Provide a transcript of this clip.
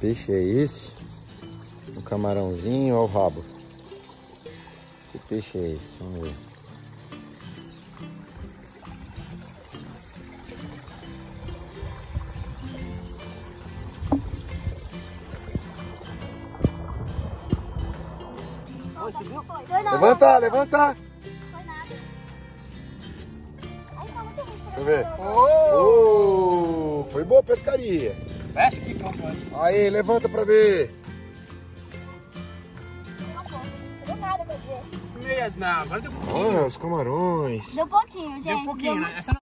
peixe é esse? Um camarãozinho, olha o rabo. Que peixe é esse? Vamos ver. Levanta, levanta! Deixa eu ver. Oh! Oh, foi boa a pescaria. Comprou. Aí, levanta pra ver. Não agora deu um pouquinho. Olha os camarões. Deu pouquinho, gente. Deu um pouquinho, Deu né? Essa não